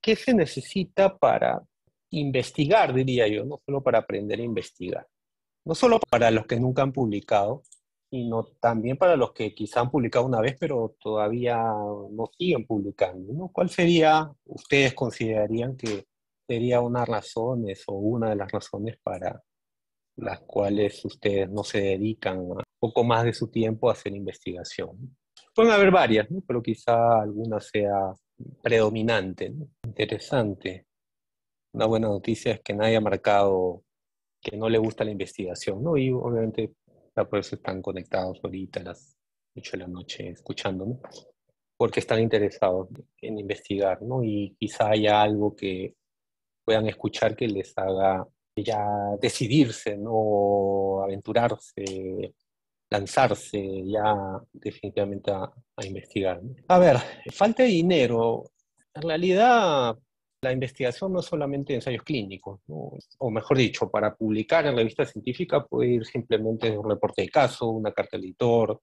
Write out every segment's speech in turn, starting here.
¿qué se necesita para investigar, diría yo, no solo para aprender a investigar? No solo para los que nunca han publicado, sino también para los que quizá han publicado una vez, pero todavía no siguen publicando. ¿no? ¿Cuál sería, ustedes considerarían que sería una razones o una de las razones para las cuales ustedes no se dedican un poco más de su tiempo a hacer investigación? Pueden haber varias, pero quizá alguna sea predominante. Interesante. Una buena noticia es que nadie ha marcado que no le gusta la investigación, ¿no? Y obviamente por eso están conectados ahorita a las 8 de la noche escuchándome, porque están interesados en investigar, ¿no? Y quizá haya algo que puedan escuchar que les haga ya decidirse, ¿no? Aventurarse, lanzarse ya definitivamente a, investigar. A ver, falta de dinero. En realidad, la investigación no es solamente ensayos clínicos, o mejor dicho, para publicar en revista científica puede ir simplemente un reporte de caso, una carta de editor,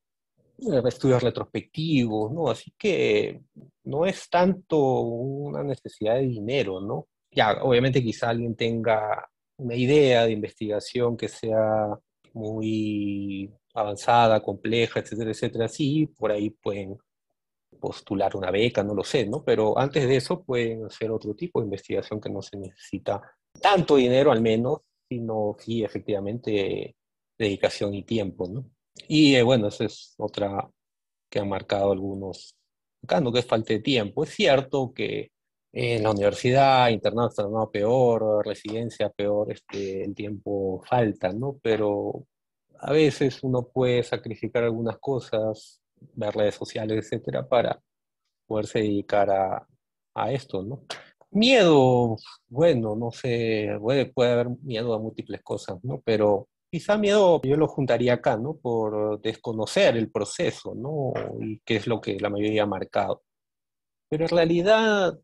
eh, estudios retrospectivos, ¿no? Así que no es tanto una necesidad de dinero, ¿no? Ya, obviamente quizá alguien tenga una idea de investigación que sea muy avanzada, compleja, etcétera, etcétera, sí, por ahí pueden postular una beca, no lo sé, ¿no? Pero antes de eso pueden hacer otro tipo de investigación que no se necesita tanto dinero al menos, sino sí efectivamente dedicación y tiempo, ¿no? Y eh, bueno, esa es otra que han marcado algunos acá, ¿no? Que es falta de tiempo. Es cierto que en la universidad, internado, externado peor, residencia peor, este, el tiempo falta, ¿no? Pero a veces uno puede sacrificar algunas cosas ver redes sociales, etcétera, para poderse dedicar a, a esto, ¿no? Miedo, bueno, no sé, puede, puede haber miedo a múltiples cosas, ¿no? Pero quizá miedo yo lo juntaría acá, ¿no? Por desconocer el proceso, ¿no? Y qué es lo que la mayoría ha marcado. Pero en realidad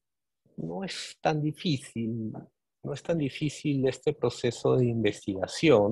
no es tan difícil, no es tan difícil este proceso de investigación.